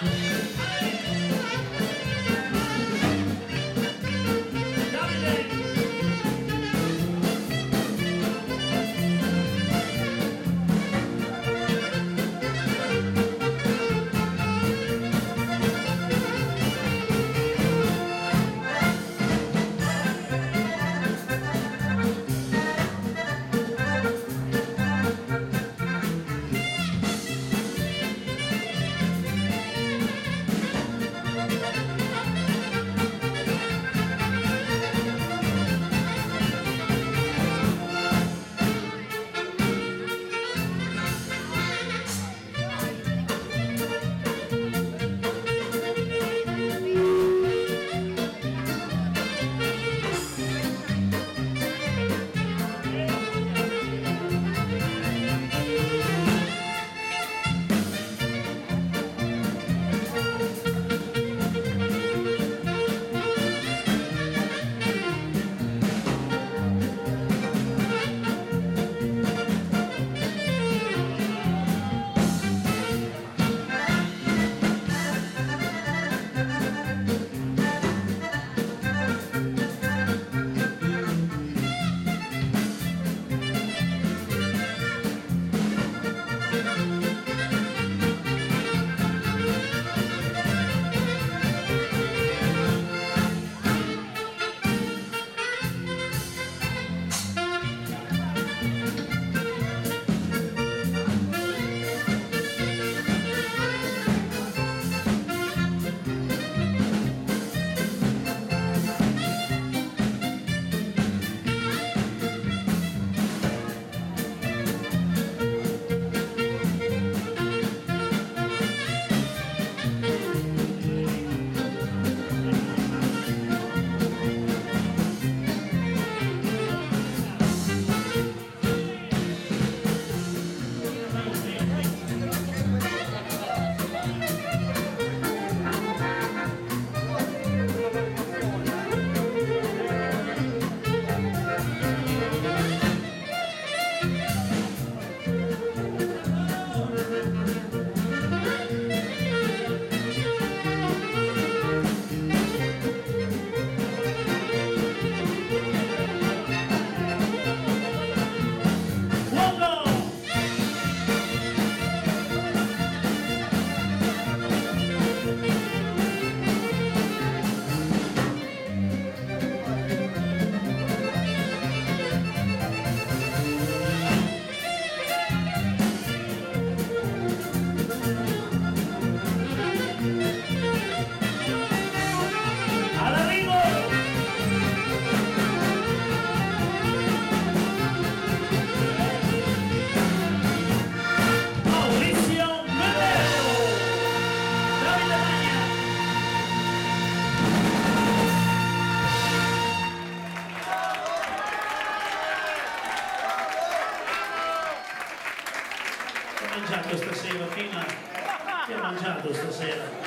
Música Yeah. Mangiato stasera, Fina? Che ha mangiato stasera?